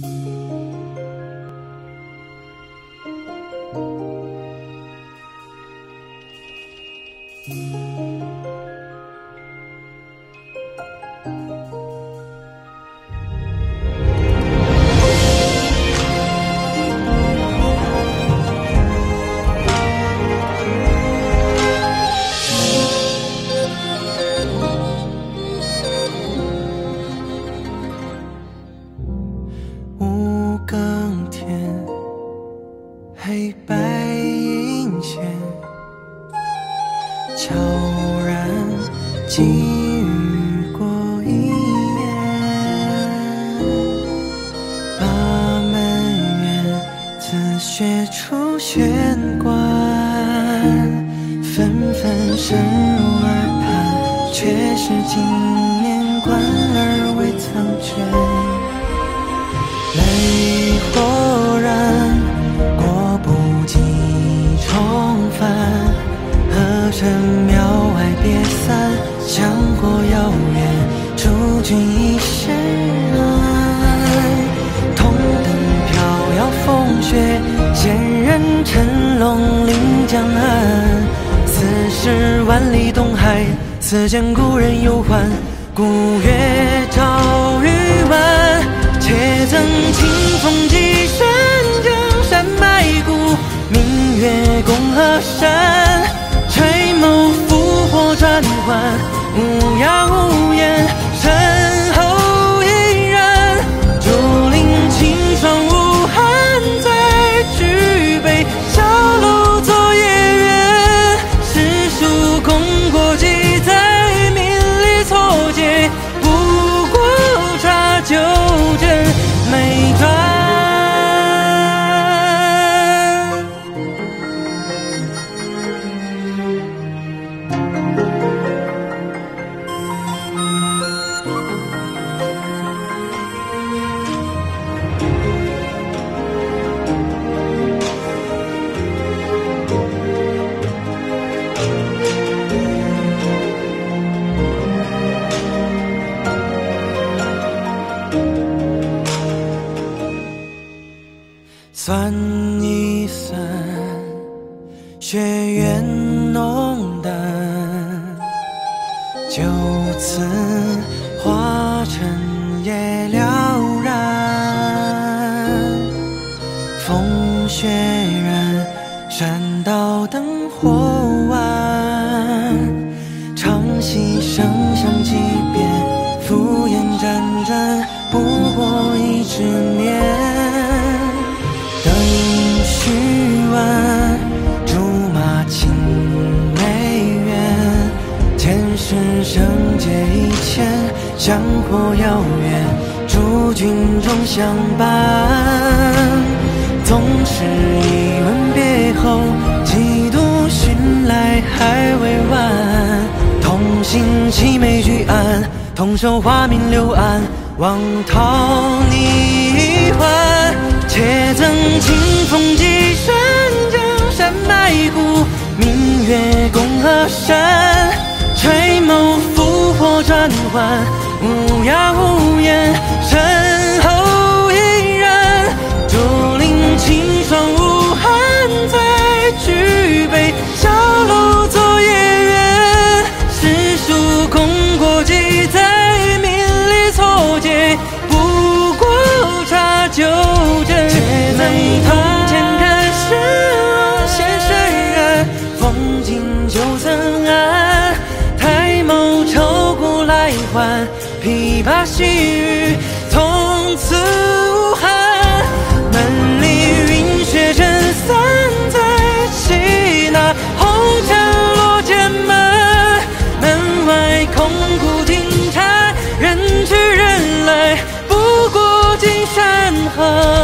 thank you 白映现，悄然寄予过一眼。把门院自学出玄关，纷纷深入耳畔，却是今年关儿未曾卷。泪火君一身安。同灯飘摇风雪，仙人乘龙临江岸。此时万里东海，此间故人犹还。古月照玉碗，且赠清风寄身江山脉骨。明月共河山，算一算，雪缘浓淡，就此化成也了然。风雪染，山道灯火晚，唱戏声响几香火遥远，诸君终相伴。纵使一吻别后，几度寻来还未完。同行凄美举案，同守花明柳暗，望讨你一欢。且曾清风几身江山脉骨，明月共河山，垂眸烽火转换，无涯无言，琵琶细雨，从此无憾。门里云雪正散再西那，红尘落剑门。门外空谷听蝉，人去人来，不过尽山河。